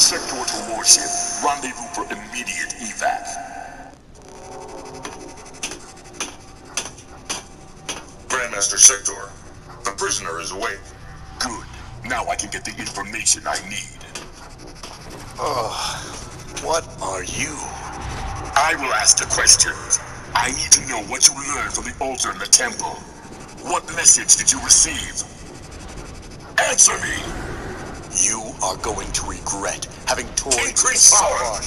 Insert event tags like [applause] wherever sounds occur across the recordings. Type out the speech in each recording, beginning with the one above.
Sector to warship. Rendezvous for immediate evac. Grandmaster Sector, the prisoner is awake. Good. Now I can get the information I need. Oh, what are you? I will ask the questions. I need to know what you learned from the altar in the temple. What message did you receive? Answer me! You are going to regret having toyed Increase with power. power.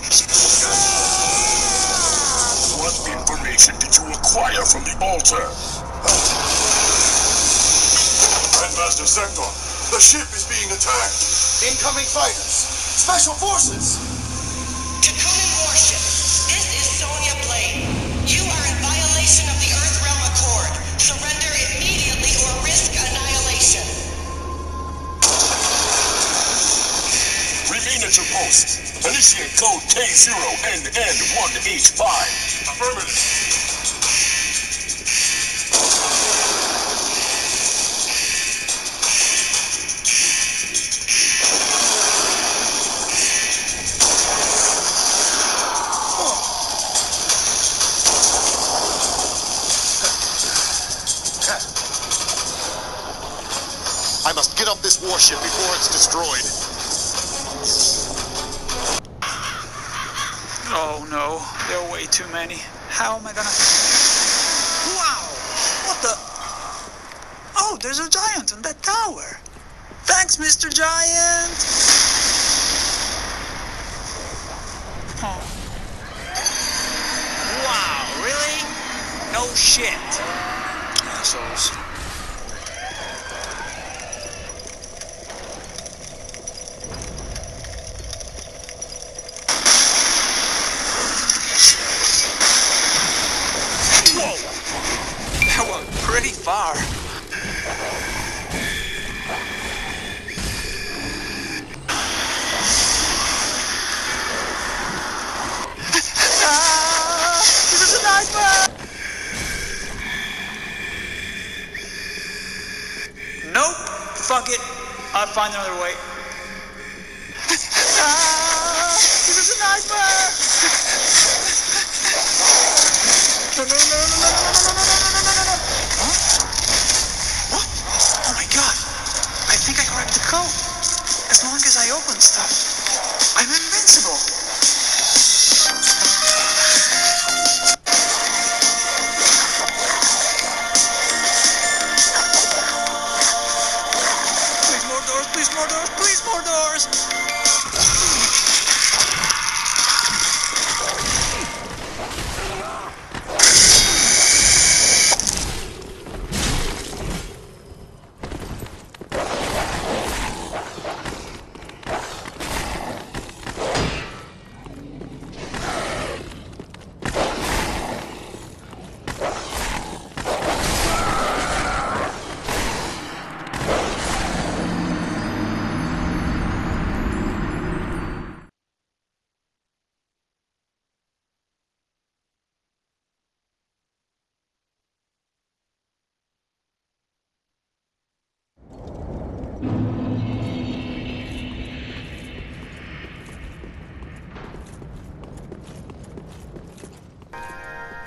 What information did you acquire from the altar? Grandmaster Sector, the ship is being attacked. Incoming fighters! Special forces! Initiate code K0 and N1H5. Affirmative. Oh no, there are way too many. How am I gonna. Wow! What the. Oh, there's a giant on that tower! Thanks, Mr. Giant! Oh. Wow, really? No shit. Assholes.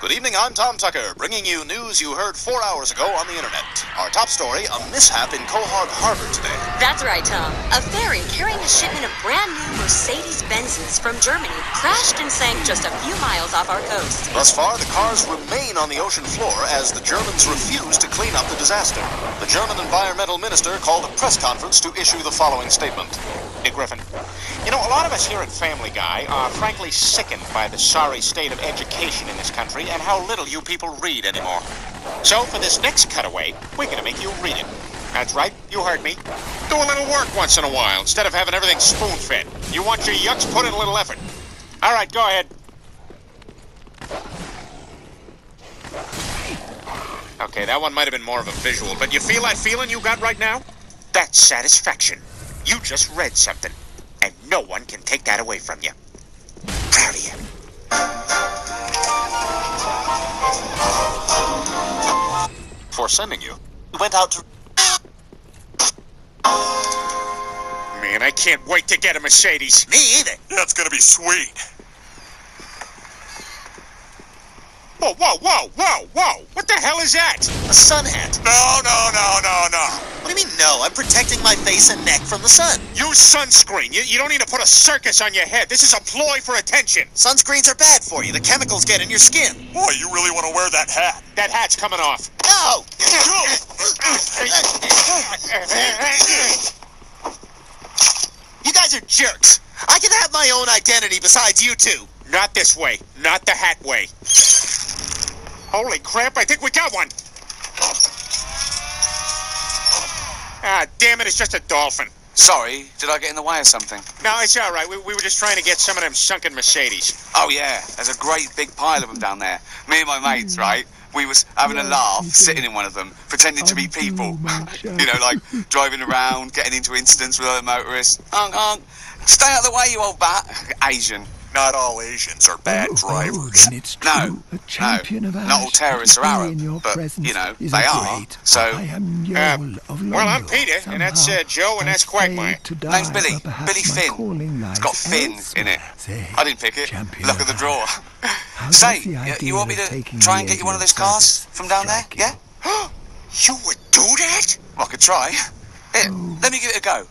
Good evening, I'm Tom Tucker, bringing you news you heard four hours ago on the internet. Our top story, a mishap in Quahog Harbor today. That's right, Tom. A ferry carrying a shipment of brand new Mercedes Benzes from Germany crashed and sank just a few miles off our coast. Thus far, the cars remain on the ocean floor as the Germans refuse to clean up the disaster. The German environmental minister called a press conference to issue the following statement. Hey, Griffin. Know, a lot of us here at Family Guy are frankly sickened by the sorry state of education in this country and how little you people read anymore. So, for this next cutaway, we're to make you read it. That's right, you heard me. Do a little work once in a while instead of having everything spoon fed. You want your yucks, put in a little effort. All right, go ahead. Okay, that one might have been more of a visual, but you feel that feeling you got right now? That's satisfaction. You just read something, and no one can take that away from you. Proud of you. For sending you, we went out to. Man, I can't wait to get a Mercedes. Me either. That's gonna be sweet. Whoa, whoa, whoa, whoa, whoa! What the hell is that? A sun hat. No, no, no, no, no. What do you mean, no? I'm protecting my face and neck from the sun. Use sunscreen. You, you don't need to put a circus on your head. This is a ploy for attention. Sunscreens are bad for you. The chemicals get in your skin. Boy, you really want to wear that hat. That hat's coming off. No! You guys are jerks. I can have my own identity besides you two. Not this way. Not the hat way. Holy crap, I think we got one. Ah, damn it, it's just a dolphin. Sorry, did I get in the way of something? No, it's all right. We, we were just trying to get some of them sunken Mercedes. Oh yeah, there's a great big pile of them down there. Me and my mates, right? We was having a laugh, sitting in one of them, pretending to be people. [laughs] you know, like driving around, getting into incidents with other motorists. Honk, honk. Stay out of the way, you old bat. Asian. Not all Asians are bad drivers. it's No. A champion no, of not all terrorists are Arab, but, you know, they are, great. so- Uh, of well, I'm. Peter, and that's, uh, Joe, and that's Quagmire. Name's Billy. Billy Finn. It's got Finn in it. elsewhere. I didn't pick it. Look at the drawer. Say, you, want me to try and get you one of those cars from down there? Yeah? [gasps] You would do that? Well, I could try. Here, Oh. let me give it a go.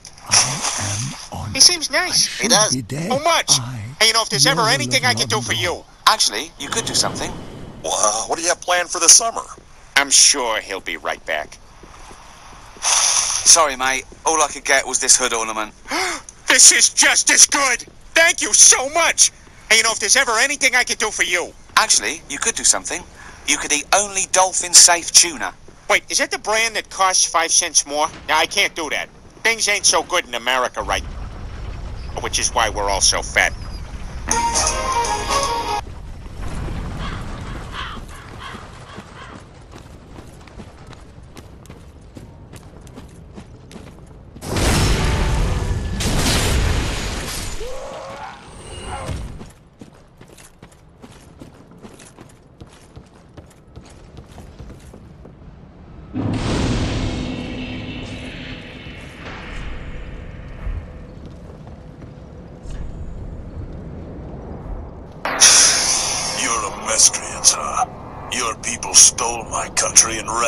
He seems nice. He does. How much? I, you know, if there's ever anything I can do for you, Actually, you could do something. Well, uh, what do you have planned for the summer? I'm sure he'll be right back. [sighs] Sorry, mate. All I could get was this hood ornament. [gasps] This is just as good. Thank you so much. Hey, you know, if there's ever anything I can do for you. Actually, you could do something. You could eat only dolphin-safe tuna. Wait, is that the brand that costs five cents more? No, I can't do that. Things ain't so good in America right which is why we're all so fat. えっ?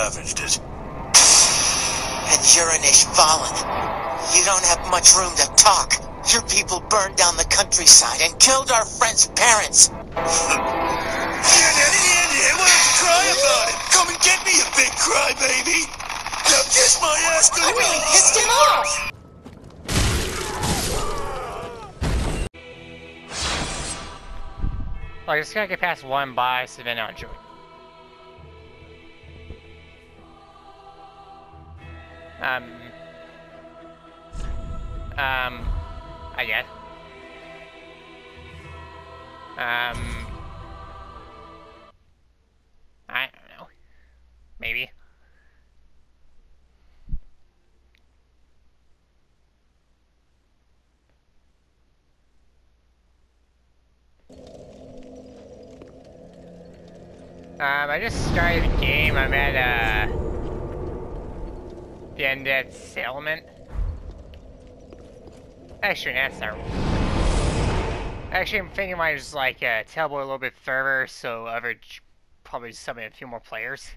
Country and ravaged it. And Uranish Valen, you don't have much room to talk. Your people burned down the countryside and killed our friends' parents. Yeah, yeah, yeah, yeah, why don't you cry about it? Come and get me, you big cry, crybaby. Now kiss my ass I really goodbye. pissed him off. Well, I just gotta get past one by Savannah on Joey. Um. Um. I guess. Um. I don't know. Maybe. Um, I just started the game. I'm at, uh... The Undead Settlement. Actually, that's not... Actually, I'm thinking I might just, like, uh, teleport a little bit further, so other... Probably summon a few more players.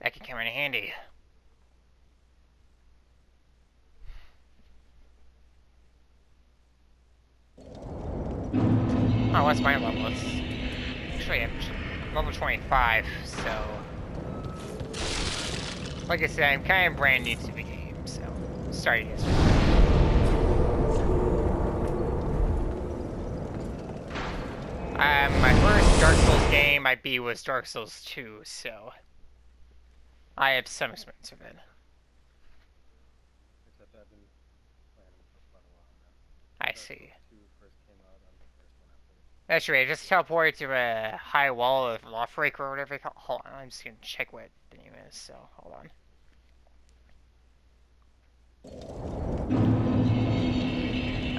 That could come in handy. Oh, what's my level? Actually I'm level 25, so... Like I said, I'm kind of brand new to the game, so... Started yesterday. Um, my first Dark Souls game I beat was Dark Souls 2, so... I have some experience with it. I see. That's right, just teleport to a high wall of Lothric or whatever Hold on, I'm just gonna check what the name is, so hold on.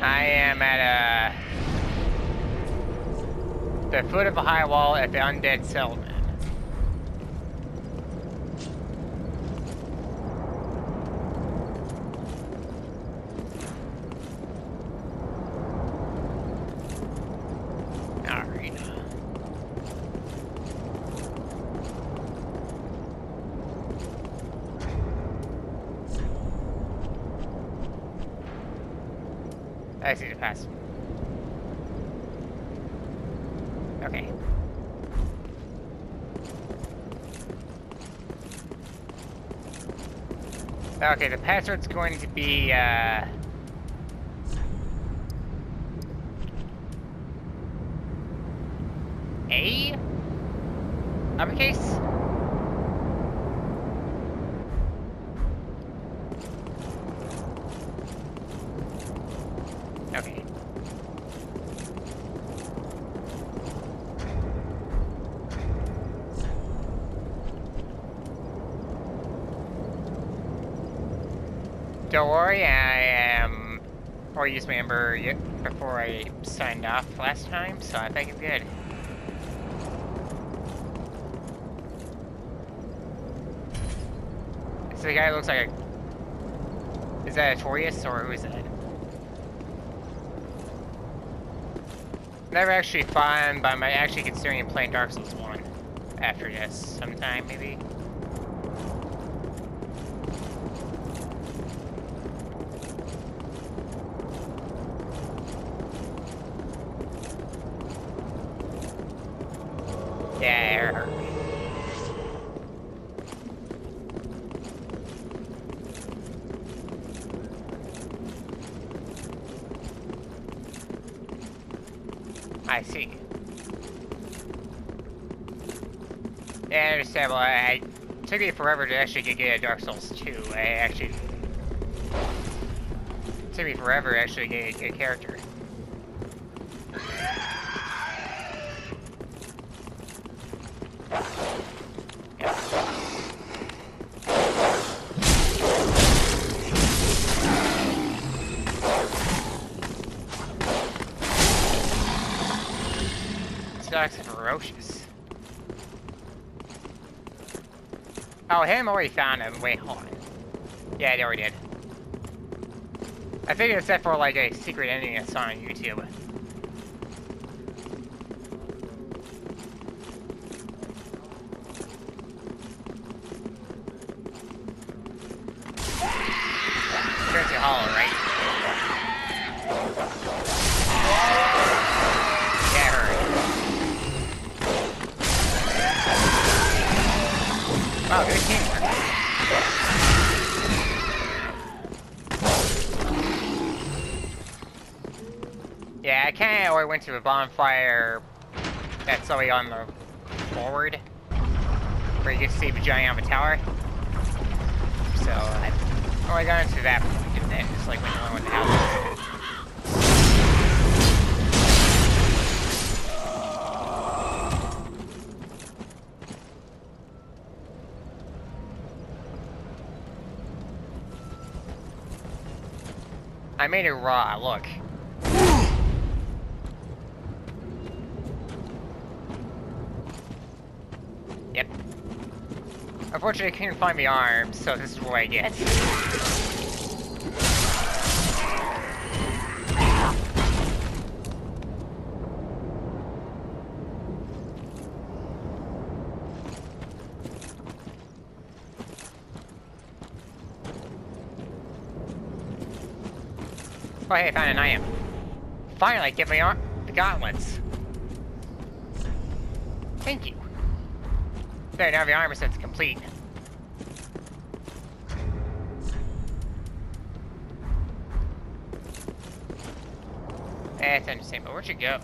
I am at a the foot of a high wall at the undead settlement. I see the pass. Okay. Okay, the password's going to be, uh... A? Uppercase? Okay. Don't worry, I am... Or used my number before I signed off last time, so I think it's good. So the guy looks like a... Is that a Torius, or who is that? Never actually fun, but I'm actually considering playing Dark Souls 1 after this sometime, maybe. Yeah, it hurt. I see. Yeah, understandable. I, I took me forever to actually get, get a Dark Souls 2. I actually took me forever to actually get a character. Yep. These dogs are ferocious. Oh, him already found him. Wait, hold on. Yeah, they already did. I figured it's set for like a secret ending saw on YouTube. To a bonfire that's already on the forward, where you can see the giant on the tower. So, uh, oh, I already got into that point, and then just like went along with the house. I made it raw, look. Yep. Unfortunately, I couldn't find the arms, so this is what I get. Oh hey, I found an item. Finally, get my arm the gauntlets. Thank you. There, now the armor set's complete. Where'd you go?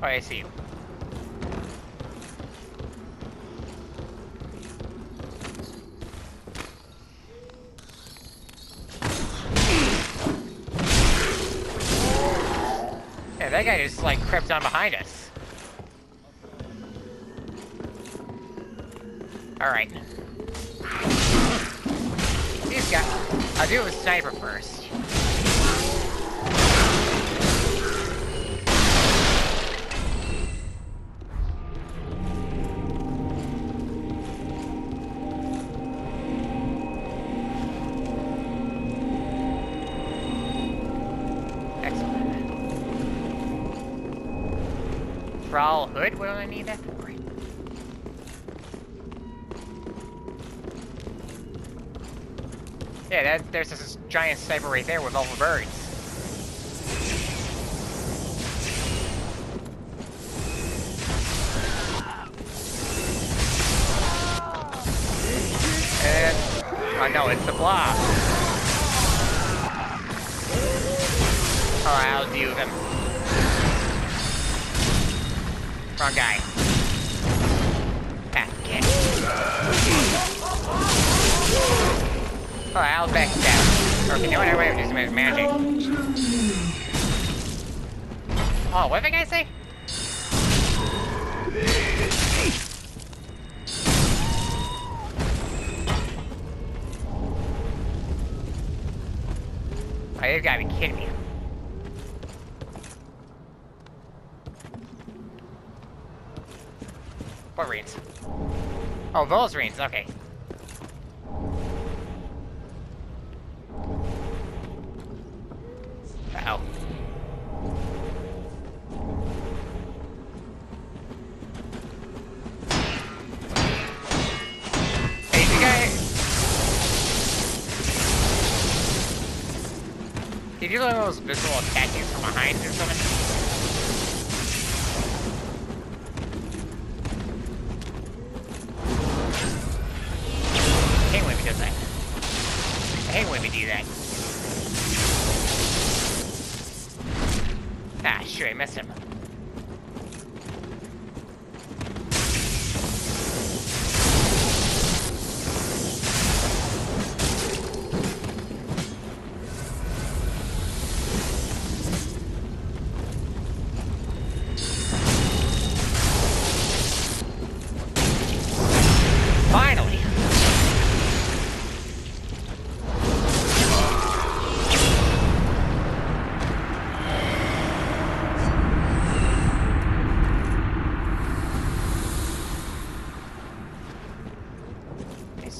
Oh, I see you. Yeah, that guy just like crept on behind us. Alright. These guys. I'll do it with sniper need that for? Yeah, that, there's this giant sniper right there with all the birds. And, oh no, it's the blob. Oh, I'll do them. Wrong guy. Ah. Oh, I'll back down. Okay? I might do some magic. Oh, what did guy say? Oh, you've gotta be kidding me. What reins? Oh, those reins, okay.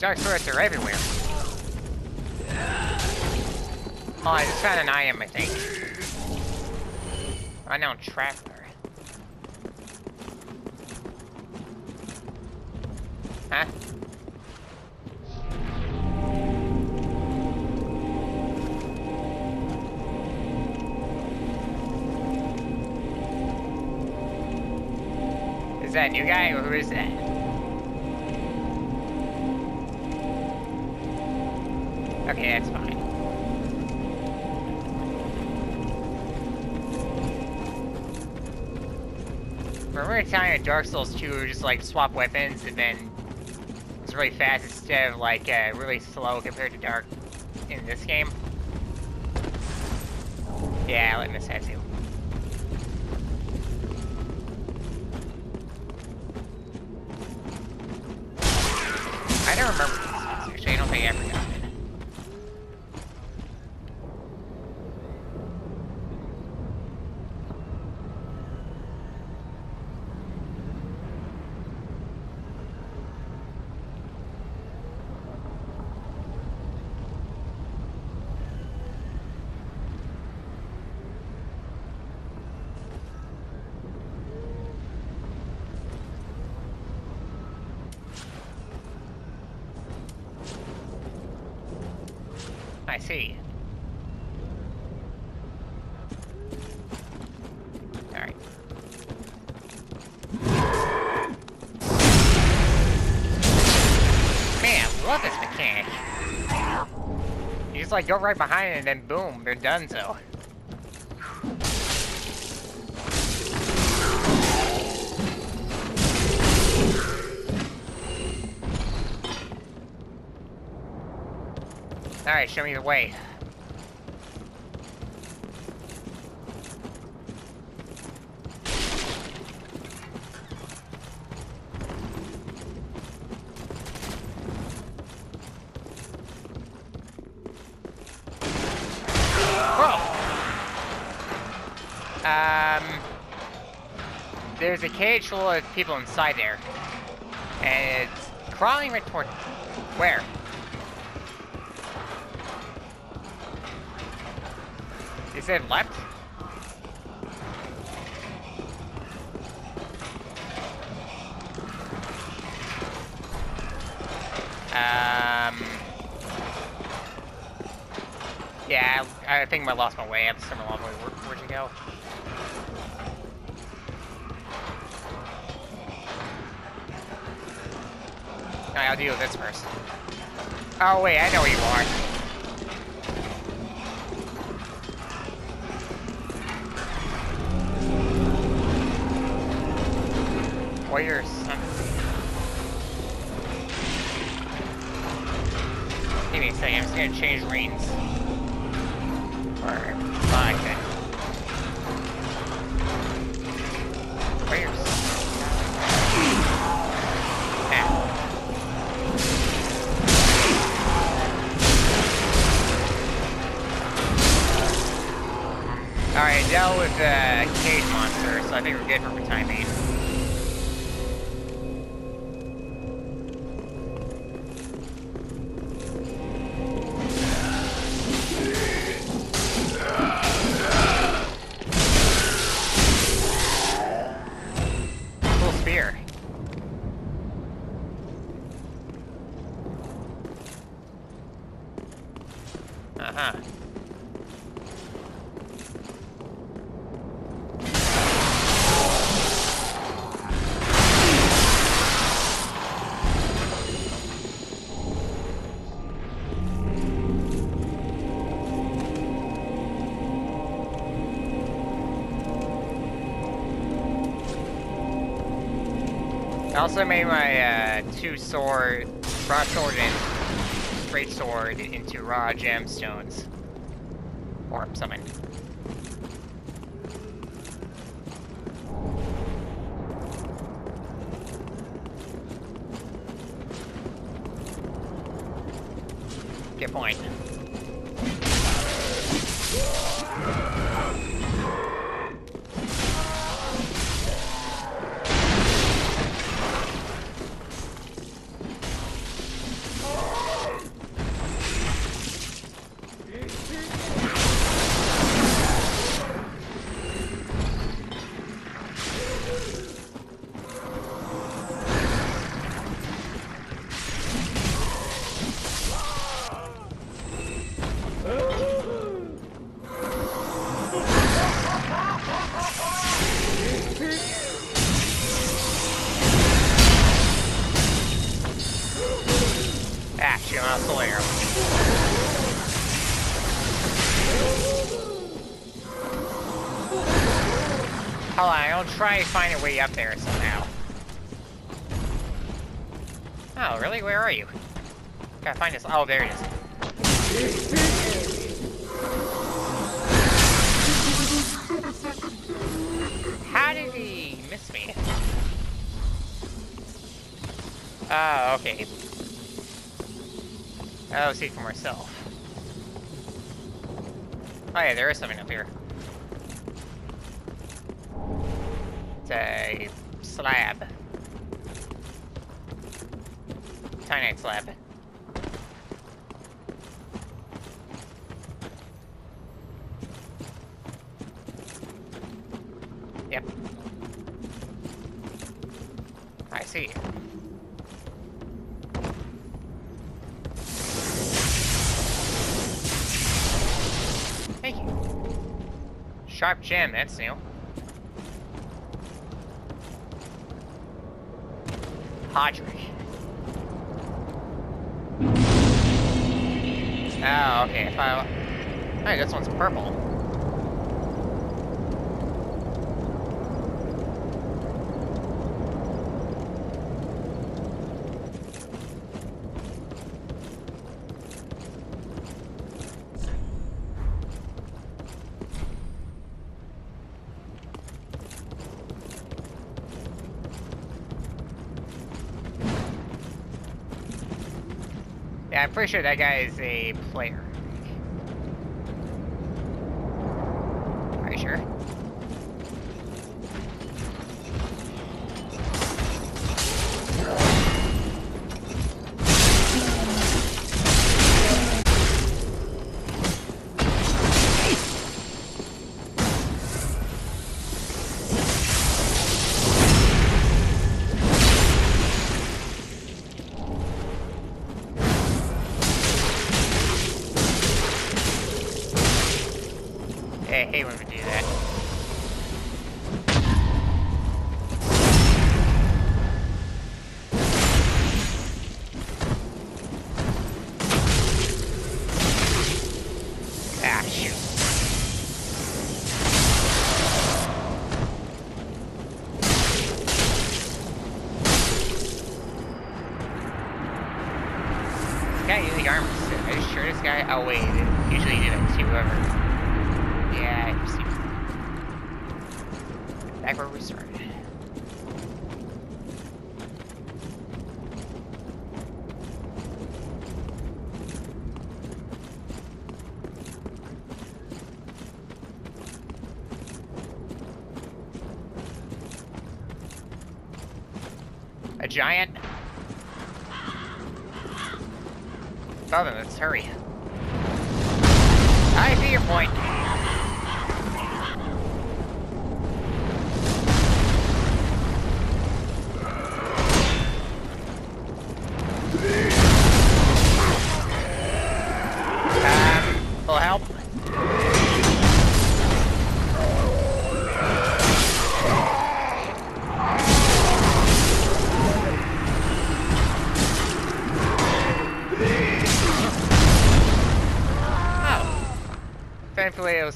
Dark turrets are everywhere. Oh, I just found an item, I think. Unknown traveler. Huh? Is that a new guy or who is that? Telling in Dark Souls 2, just like swap weapons and then it's really fast instead of like uh, really slow compared to Dark in this game? Yeah, I let miss that too. I don't remember these. Actually, I don't think I ever got it. I see. Alright. Man, love this mechanic. You just like go right behind it and then boom, they're done so. Show me the way. Um... There's a cage full of people inside there. And it's crawling right toward... Where? You said left? Um... Yeah, I, think I lost my way. I have somewhere along the way. Where, where'd you go? I'll deal with this first. Oh wait, I know where you are. Warriors. Son. Give me a second, I'm just gonna change lanes. Or fine then. Warriors. Alright, dealt with the uh, cage monster, so I think we're good for the time being. I also made my uh, two sword, broadsword and straight sword into raw gemstones. Or something. Good point. Find a way up there somehow. Oh, really? Where are you? Gotta find this. Oh, there it is. How did he miss me? Ah, oh, okay. I'll see for myself. Oh yeah, there is something up here. A slab. Tiny slab. Yep. I see. Thank you. Sharp gem, that's new. Okay. If I... Hey, this one's purple. Yeah, I'm pretty sure that guy is a player. Frasier. always.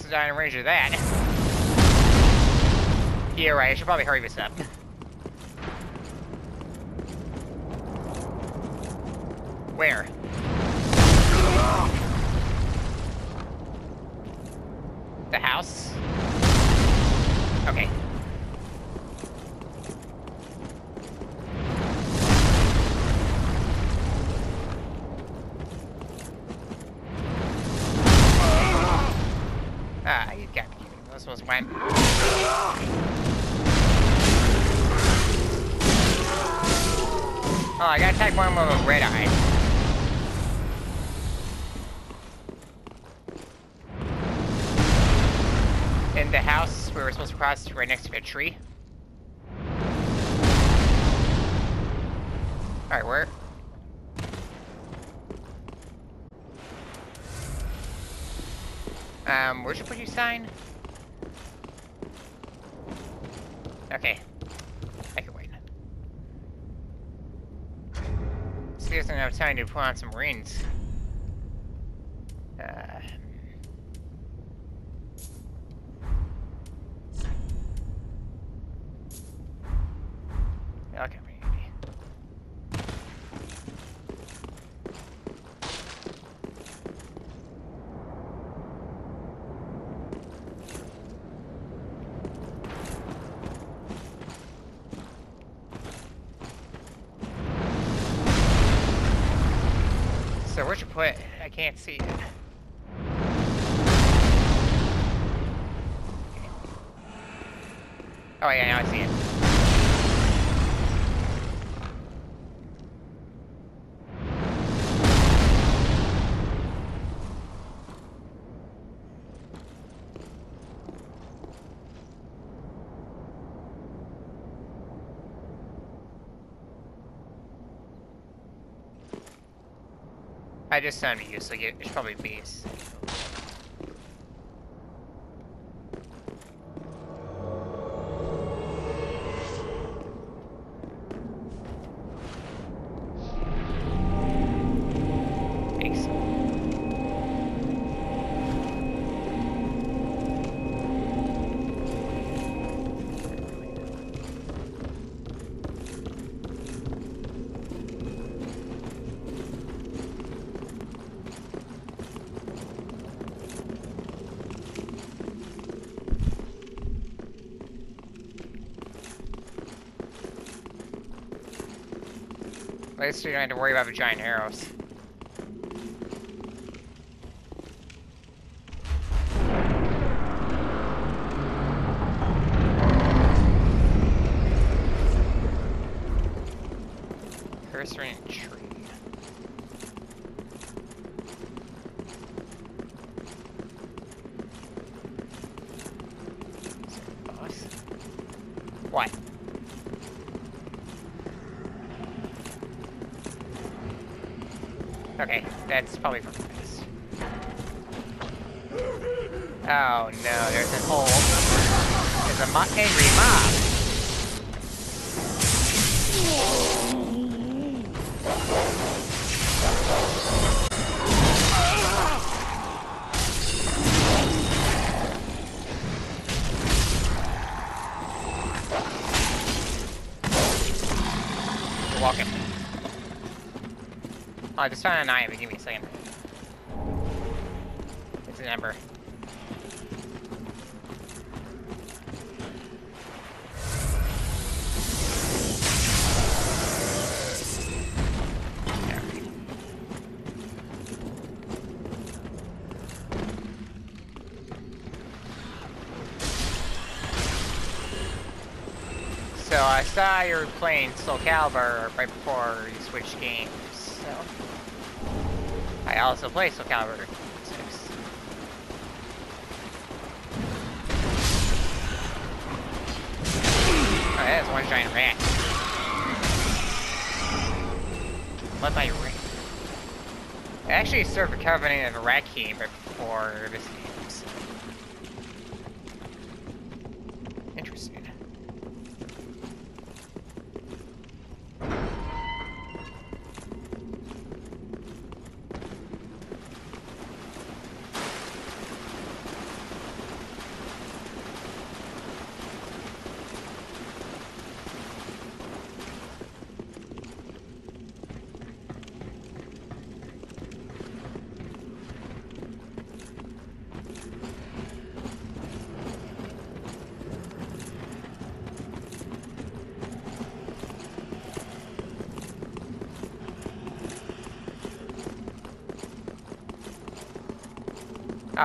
Dino Ranger that. Yeah, right, I should probably hurry this up. tree. Alright, where? Um, where should I put your sign? Okay. I can wait. Seriously, I have time to put on some rings. Uh... see. I just sounded useless. It's probably bees. At least you don't have to worry about the giant arrows. Cursory probably for this. Oh no, there's an hole. There's a mo angry mob. Walking. Oh, I just found an item. So I saw you were playing Soul Calibur right before you switched games. So I also play Soul Calibur 6. Oh, that is one giant rat. Let my rat. I actually served a covenant of rat king before this game. so- Interesting.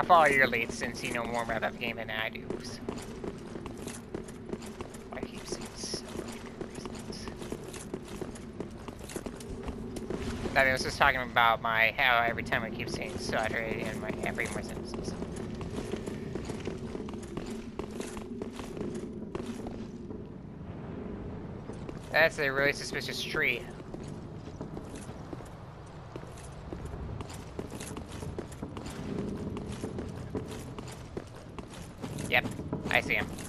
I'll follow your lead since you know more about that game than I do. So. I keep seeing so many reasons. I was just talking about my how every time I keep saying saturated in my every my sentences. That's a really suspicious tree. Yep, I see him.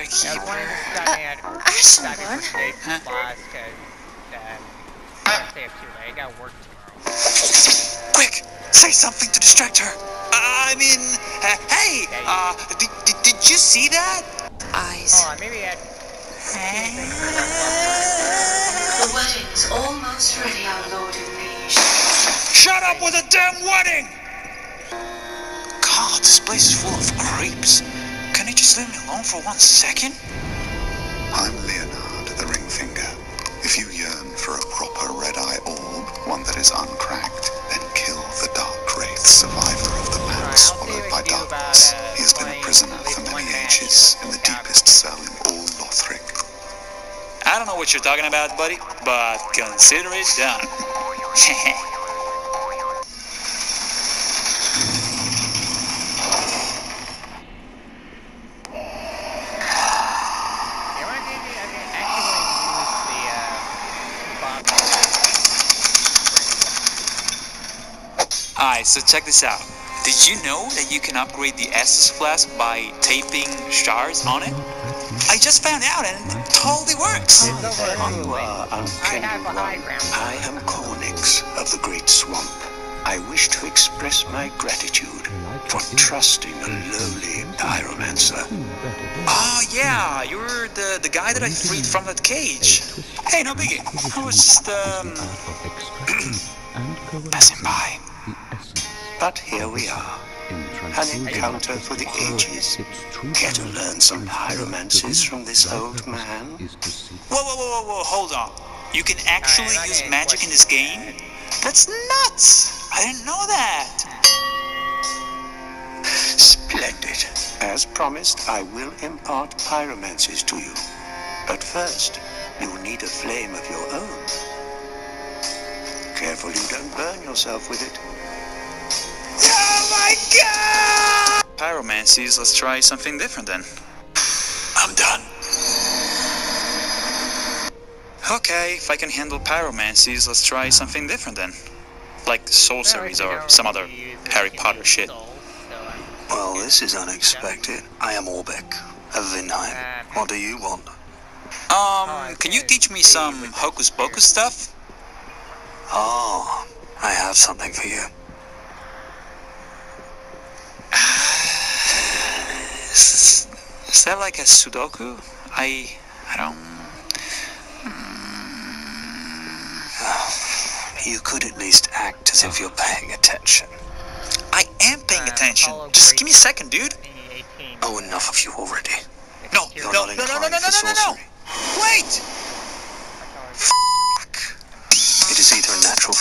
Love you, Firekeeper. Uh, Ashen one. I got work tomorrow. Quick, say something to distract her. I mean, uh, hey, uh, did, did, did you see that? Eyes. Hold on, maybe I. The wedding's almost ready, our lord and liege. Shut up with a damn wedding! God, this place is full of creeps. Can you just leave me alone for one second? I'm Leonhard the Ringfinger. If you yearn for a proper red-eye orb, one that is uncracked, then kill the Dark Wraith, survivor of the land swallowed by darkness. He has been a prisoner for many ages in the deepest cell in all Lothric. I don't know what you're talking about, buddy, but consider it done. [laughs] [laughs] Yeah, what I did, I did actually use the uh, bomb. Alright, so check this out. Did you know that you can upgrade the Estus flask by taping shards on it? I just found out and it totally works. You are uncanny one. I am Cornyx of the Great Swamp. I wish to express my gratitude for trusting a lowly pyromancer. Oh yeah, you're the the guy that I freed from that cage. Hey, no biggie. I was just um [clears throat] passing by. But here we are. An encounter for the ages. Care to learn some pyromancies from this old man? Whoa, whoa, whoa, whoa, whoa, hold on. You can actually use magic in this game? That's nuts! I didn't know that. Splendid. As promised, I will impart pyromancies to you. But first, you will need a flame of your own. Careful you don't burn yourself with it. Oh my god! Pyromancies, let's try something different then. I'm done. Okay, if I can handle pyromancies, let's try something different then. Like sorceries or some other Harry Potter shit. Well, this is unexpected. I am Orbeck of Vinheim. What do you want? Um, can you teach me some hocus pocus stuff? Oh, I have something for you. Is, is that like a Sudoku? I I don't. Hmm. You could at least act as if you're paying attention. I am paying attention. Just give me a second, dude. Oh, enough of you already. No, You're no, not no, no, no, no, inclined no, no, no, no. sorcery. Wait! It is either a natural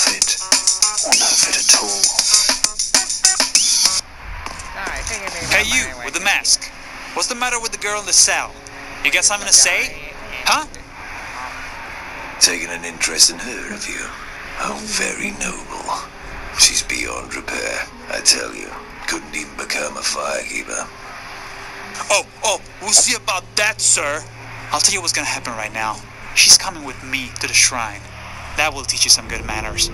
the matter with the girl in the cell? You got something to say? Huh? Taking an interest in her, have you? How very noble. She's beyond repair, I tell you. Couldn't even become a firekeeper. Oh, oh, we'll see about that, sir. I'll tell you what's gonna happen right now. She's coming with me to the shrine. That will teach you some good manners.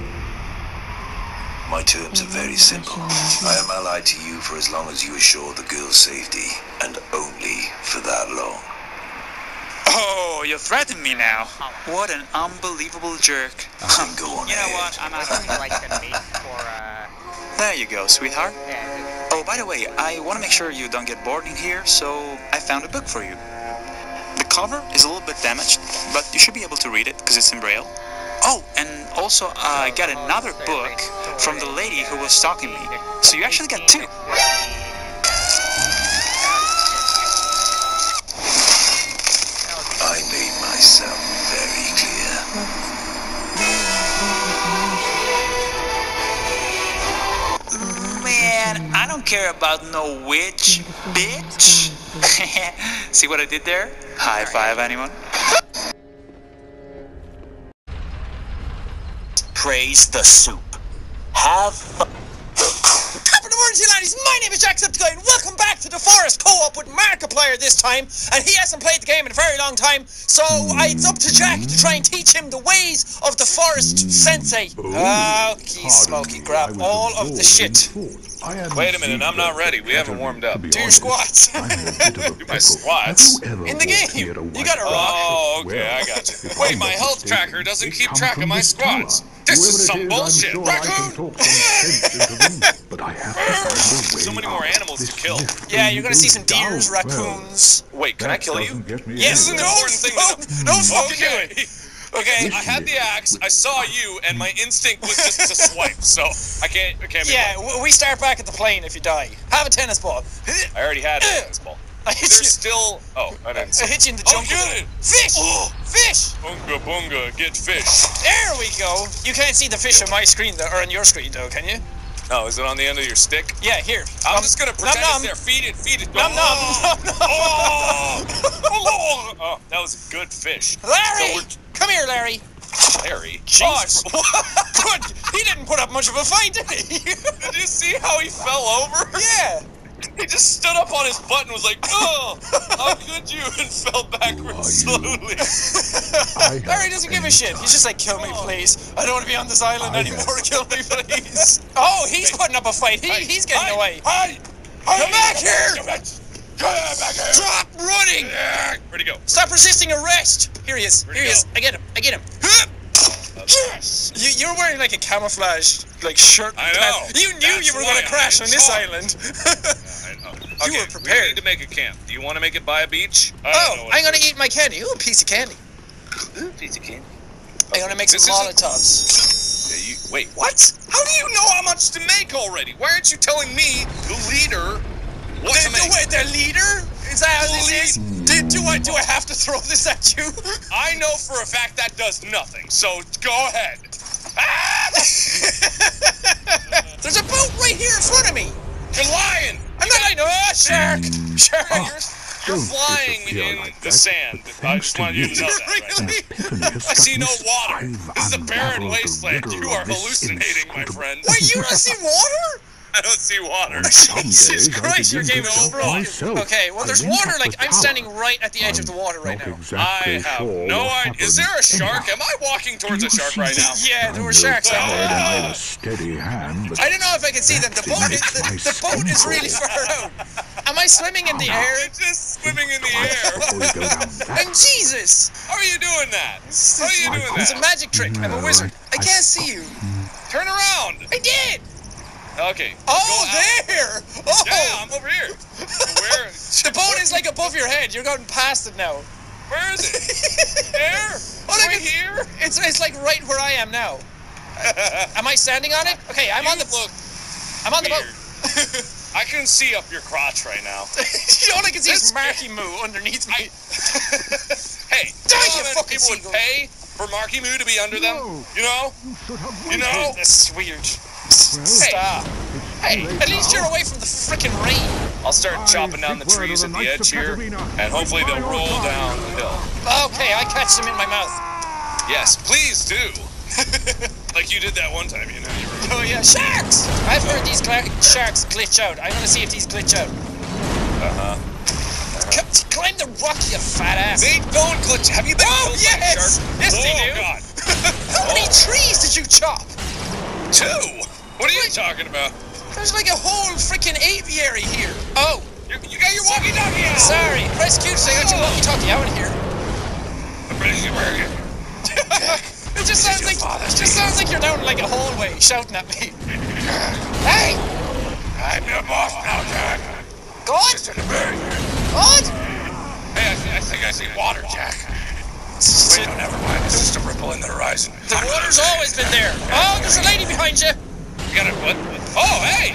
My terms are very simple. I am allied to you for as long as you assure the girl's safety, and only for that long. Oh, you threaten me now. What an unbelievable jerk. Then go on [laughs] You know ahead. what? I'm out. like the meat for uh. There you go, sweetheart. Oh, by the way, I want to make sure you don't get bored in here, so I found a book for you. The cover is a little bit damaged, but you should be able to read it because it's in braille. Oh, and also uh, I got another book from the lady who was stalking me. So you actually got two. I made myself very clear. Man, I don't care about no witch, bitch. [laughs] See what I did there? High five, anyone? Praise the soup. Have fun. Top of the morning, buddies, my name is Jack Jacksepticeye and welcome back to the Forest Co-op with Markiplier this time. And he hasn't played the game in a very long time, so it's up to Jack to try and teach him the ways of the Forest Sensei. Okay, Smokey, grab all of the shit. Wait a minute, I'm not ready. We haven't warmed up. Do your squats. Do my squats? In the game. You gotta rock. Oh, okay, I got you. Wait, my health tracker doesn't keep track of my squats. This is some bullshit. Raccoon! But I have to find a [laughs] way so many more animals to kill. Yeah, you're gonna see some deers, raccoons. Wait, can I kill you? Yes, This no, no, no fucking do it. Okay, I had the axe, I saw you, and my instinct was just to swipe, so I can't, I can't be Yeah, like- we start back at the plane if you die. Have a tennis ball. I already had a tennis ball. [laughs] I hit There's you. still... Oh, I didn't I hit you in the jungle. Oh, junk. get it! Fish! Fish! Bunga bunga, get fish. There we go. You can't see the fish on my screen though, or on your screen though, can you? Oh, is it on the end of your stick? Yeah, here. I'm Um, just gonna nom pretend nom. it's there. Feed it, feed it. Nom nom. Oh, nom nom. [laughs] oh, oh, that was a good fish. Larry! So Come here, Larry. we're, Larry. Jesus. [laughs] Good. He didn't put up much of a fight, did he? [laughs] Did you see how he fell over? yeah. [laughs] He just stood up on his butt and was like, "Oh, how could you?" and fell backwards slowly. Larry doesn't give a shit. He's just like, kill me, oh. please. I don't want to be on this island anymore. Kill me, please. Oh, he's putting up a fight. He, he's getting away. Hey, Come back here! Come back here! Drop running! Where'd he go? Stop resisting arrest! Here he is. Where'd Here he he is. I get him. I get him. Yes. You, you're wearing like a camouflage, like shirt. I know. You knew That's you were going to crash on this island. I know. [laughs] You were prepared. We need to make a camp. Do you want to make it by a beach? I don't oh, know oh, I'm going to eat my candy. Ooh, a piece of candy. Ooh, piece of candy. I'm going to make some This isn't- Molotovs. Yeah, you, wait, what? How do you know how much to make already? Why aren't you telling me, the leader, what The, to make? the, wait, the leader? Is that how this is? Do, do I do I have to throw this at you? [laughs] I know for a fact that does nothing, so go ahead. Ah! [laughs] There's a boat right here in front of me. You're lying! I'm not lying. [laughs] Oh, shark! Shark! You're flying in the sand. I just want you to know that. Right? I see no water. This is a barren wasteland. You are hallucinating, my friend. Wait, you don't see water? [laughs] I don't see water. [laughs] Jesus Christ, your game is broken. Okay, well, there's water. Like I'm standing right at the edge of the water right now. I have no idea. Is there a shark? Am I walking towards a shark right now? Yeah, there were sharks out there. Ah. steady hand. I don't know if I can see them. The boat, is, the, the boat is really far out. Am I swimming in the air? You're just swimming in the air. [laughs] And Jesus! How are you doing that? How are you doing It's a magic trick. I'm a wizard. I can't see you. Turn around. I did. Okay. Oh, there! Oh, Yeah, I'm over here. Where? [laughs] the boat is like above your head. You're going past it now. Where is it? [laughs] There? Oh, right it's, here? It's it's like right where I am now. [laughs] Am I standing on it? Okay, I'm on the boat. I'm on the boat. I can see up your crotch right now. You All I can see This- is Marky Moo underneath me. Hey, Die, you you know how many fucking people would pay for Marky Moo to be under them? You know? You know? This is weird. Stop. Hey, at least you're away from the frickin' rain. I'll start chopping down the trees at the edge here, and hopefully they'll roll down the hill. Okay, I catch them in my mouth. Yes, please do. [laughs] like you did that one time, you know. You were, Oh yeah, sharks! I've heard these cla- sharks glitch out. I want to see if these glitch out. uh-huh. C- climb the rock, you fat ass. They don't glitch. Have you been Oh, killed by a yes! shark? Yes, they oh, do. God. [laughs] How many trees did you chop? Two? What are you talking about? There's like a whole freaking aviary here. Oh, You, you got your walkie-talkie out. sorry. Press Q to say I got your walkie-talkie out in here. I'm ready to work it. Just sounds like it just sounds like you're down like a hallway shouting at me. [laughs] Hey, I'm your boss now, Jack. God, God. Hey, I, see, I think I see water, Jack. Wait, no, never mind. It's just a ripple in the horizon. The water's always been there. Oh, there's a lady behind you. You got it, what? Oh, hey!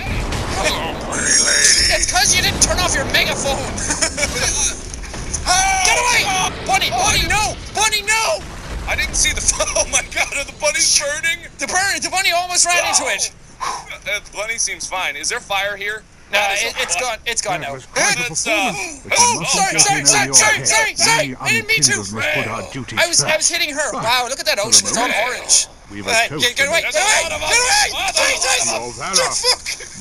Hello, pretty lady. It's because you didn't turn off your megaphone. [laughs] Get away! Bunny, Bunny, no! Bunny, no! I didn't see the. [laughs] Oh my God! Are the bunnies burning? The bird, the bunny almost ran into it. Uh, the bunny seems fine. Is there fire here? No, That is it, a it's bu- gone. It's gone now. That's uh. Oh, sorry, sorry, sorry, sorry, sorry, sorry. I didn't mean to. Put our duties I was, I was hitting her. Wow, look at that ocean. It's all orange. We've Hey, uh, a toast get- get away, get away, get away! Jesus! Your valor,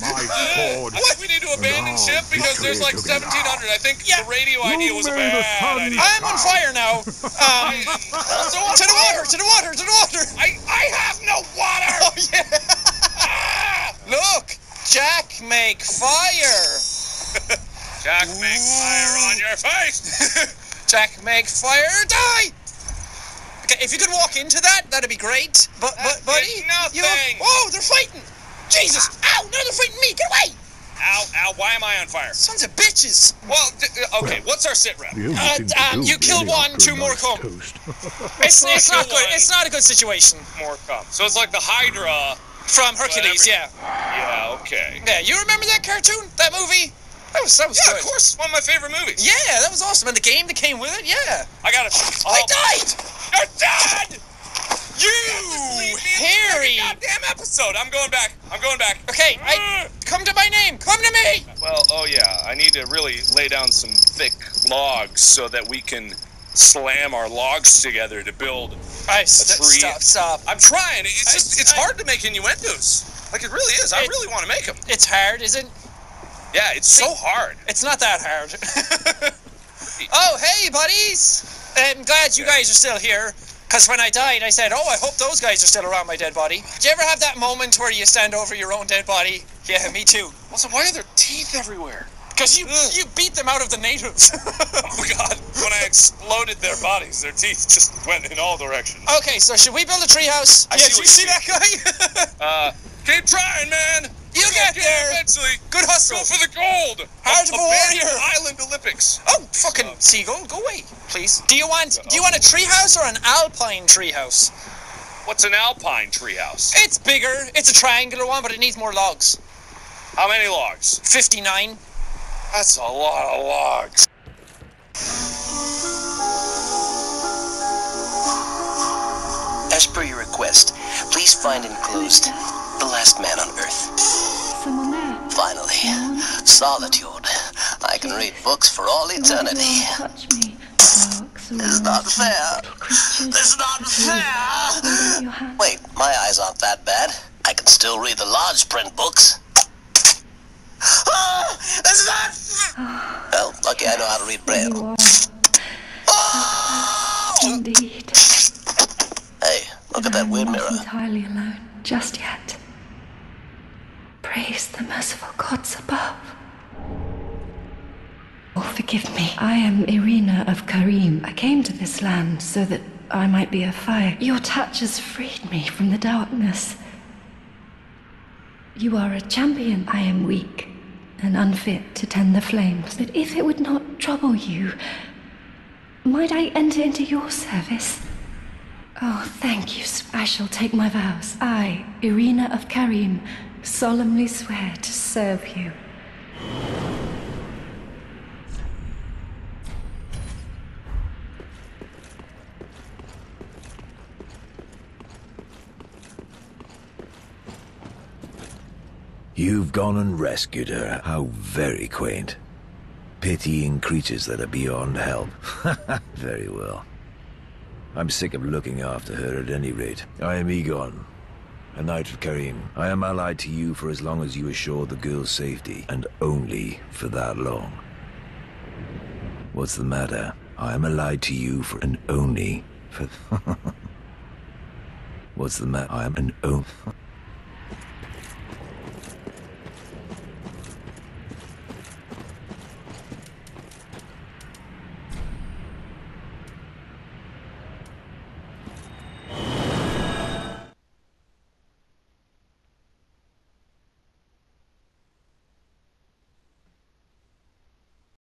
my uh, sword. What? We need to abandon And ship because there's like 1700. I think the radio idea was a bad idea. I'm on fire now. [laughs] Um, to the water, to the water, to the water. I, I have no water! Oh, yeah. Ah, look, Jack make fire. [laughs] Jack, make fire on your face! [laughs] Jack make fire die. Okay, if you could walk into that, that'd be great. But, but, buddy, did you nothing. oh, they're fighting. Jesus! Ow! No, they're fighting me. Get away! Ow, ow, why am I on fire? Sons of bitches. Well, d- uh, okay, what's our sit rep? The Uh, um, you killed really, one, two more nice come. [laughs] It's, it's not good. It's not a good situation. More come. So it's like the Hydra. From Hercules, Whatever. yeah. Yeah, okay. Yeah, you remember that cartoon? That movie? Oh, that was, that was Yeah, good. of course, one of my favorite movies. Yeah, that was awesome. And the game that came with it, yeah. I got it. I oh. died! You're dead! You hairy! Goddamn episode. I'm going back. I'm going back. Okay, I, come to my name. Come to me. Well, oh yeah, I need to really lay down some thick logs so that we can slam our logs together to build I a st- tree. stop, stop. I'm trying. It's just it's I- hard to make innuendos. Like it really is. I It- really want to make them. It's hard, is it? Yeah, it's so hard. It's not that hard. [laughs] oh, hey, buddies! I'm glad you guys are still here. Because when I died, I said, oh, I hope those guys are still around my dead body. Did you ever have that moment where you stand over your own dead body? Yeah, me too. Also, why are there teeth everywhere? Because you, you beat them out of the natives. [laughs] Oh god, when I exploded their bodies, their teeth just went in all directions. okay, so should we build a treehouse? I yeah, see did you see that guy? [laughs] Uh, keep trying, man. You We'll get there. eventually. Good hustle. Go for the gold. Heart of a Abandoned warrior. Island Olympics. Oh, fucking um, seagull, go away, please. Do you want do you um, want a treehouse or an alpine treehouse? What's an alpine treehouse? It's bigger. It's a triangular one, but it needs more logs. How many logs? Fifty-nine. That's a lot of logs. As per your request, please find enclosed the last man on Earth. Finally, solitude. I can read books for all eternity. Touch me. Dark, This is not fair. is not fair. Hold your hand. Wait, my eyes aren't that bad. I can still read the large print books. Ah, this is not. Well, lucky I know how to read braille. you. Indeed. Hey, look at that I'm weird not mirror. entirely alone just yet. Praise the merciful gods above. Oh, forgive me. I am Irina of Carim. I came to this land so that I might be a fire. Your touch has freed me from the darkness. You are a champion. I am weak and unfit to tend the flames. But if it would not trouble you, might I enter into your service? Oh, thank you. I shall take my vows. I, Irina of Carim, solemnly swear to serve you. You've gone and rescued her. How very quaint. Pitying creatures that are beyond help. [laughs] very well. I'm sick of looking after her at any rate. I am Eygon, a knight of Carim. I am allied to you for as long as you assure the girl's safety, and only for that long. What's the matter? I am allied to you for an only for... [laughs] What's the matter? I am an own... [laughs]